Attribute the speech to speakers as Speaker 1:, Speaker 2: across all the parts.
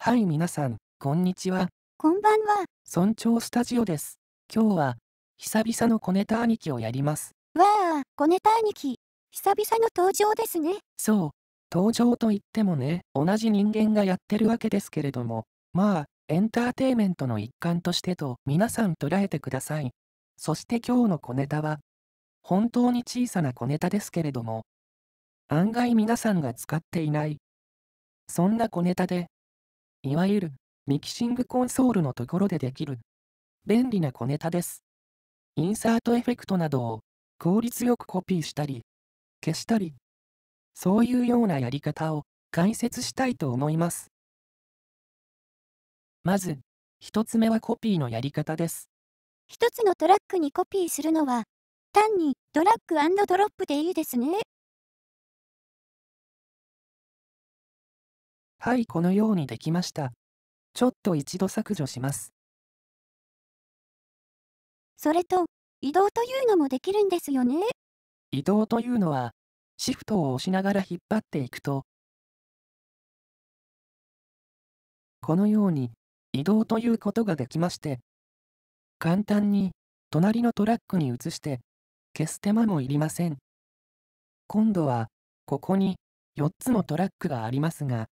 Speaker 1: はい皆さん、こんにちは。
Speaker 2: こんばんは。
Speaker 1: 村長スタジオです。今日は、久々の小ネタ兄貴をやります。
Speaker 2: わあ、小ネタ兄貴。久々の登場ですね。
Speaker 1: そう、登場といってもね、同じ人間がやってるわけですけれども、まあ、エンターテイメントの一環としてと皆さん捉えてください。そして今日の小ネタは、本当に小さな小ネタですけれども、案外皆さんが使っていない。そんな小ネタで、いわゆるミキシングコンソールのところでできる便利な小ネタです。インサートエフェクトなどを効率よくコピーしたり、消したり、そういうようなやり方を解説したいと思います。まず、一つ目はコピーのやり方です。
Speaker 2: 一つのトラックにコピーするのは、単にドラッグドロップでいいですね。
Speaker 1: はい、このようにできました。ちょっと一度削除します。
Speaker 2: それと、移動というのもできるんですよね。
Speaker 1: 移動というのは、シフトを押しながら引っ張っていくと、このように移動ということができまして、簡単に隣のトラックに移して消す手間もいりません。今度は、ここに4つのトラックがありますが、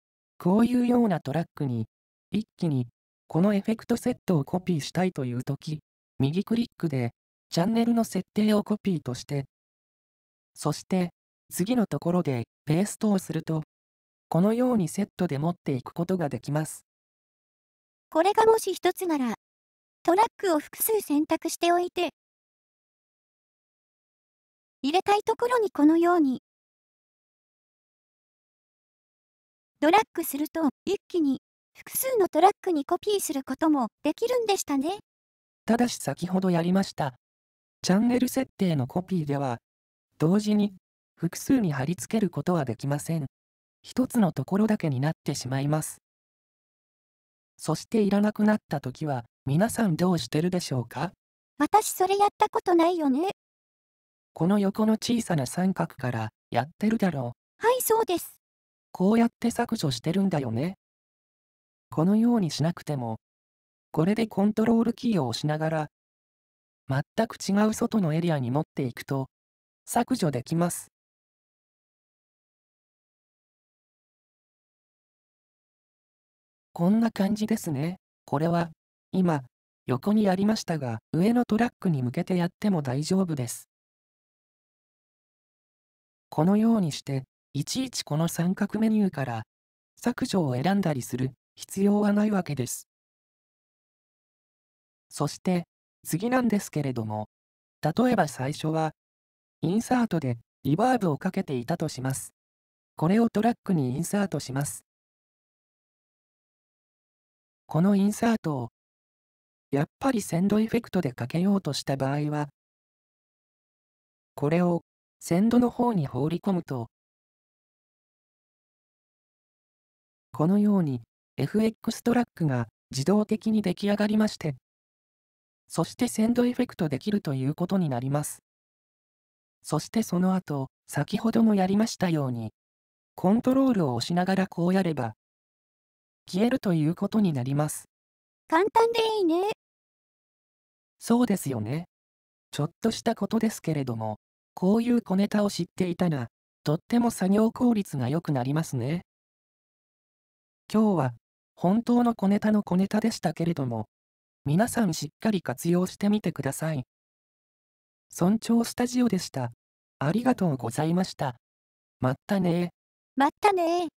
Speaker 1: こういうようなトラックに一気にこのエフェクトセットをコピーしたいというとき、右クリックでチャンネルの設定をコピーとして、そして次のところでペーストをすると、このようにセットで持っていくことができます。
Speaker 2: これがもし一つなら、トラックを複数選択しておいて、入れたいところにこのように、ドラッグすると一気に複数のトラックにコピーすることもできるんでしたね。
Speaker 1: ただし先ほどやりました。チャンネル設定のコピーでは、同時に複数に貼り付けることはできません。一つのところだけになってしまいます。そしていらなくなった時は、皆さんどうしてるでしょうか？
Speaker 2: 私それやったことないよね。
Speaker 1: この横の小さな三角からやってるだろう。
Speaker 2: はい、そうです。
Speaker 1: こうやって削除してるんだよね。このようにしなくても、これでコントロールキーを押しながら、全く違う外のエリアに持っていくと、削除できます。こんな感じですね。これは、今、横にやりましたが、上のトラックに向けてやっても大丈夫です。このようにして、いちいちこの三角メニューから削除を選んだりする必要はないわけです。そして次なんですけれども、例えば最初はインサートでリバーブをかけていたとします。これをトラックにインサートします。このインサートをやっぱりセンドエフェクトでかけようとした場合は、これをセンドの方に放り込むと、このように FX トラックが自動的に出来上がりまして、そしてセンドエフェクトできるということになります。そしてその後、先ほどもやりましたように、コントロールを押しながらこうやれば、消えるということになります。
Speaker 2: 簡単でいいね。
Speaker 1: そうですよね。ちょっとしたことですけれども、こういう小ネタを知っていたら、とっても作業効率が良くなりますね。今日は本当の小ネタの小ネタでしたけれども、皆さんしっかり活用してみてください。村長スタジオでした。ありがとうございました。まったね
Speaker 2: まったね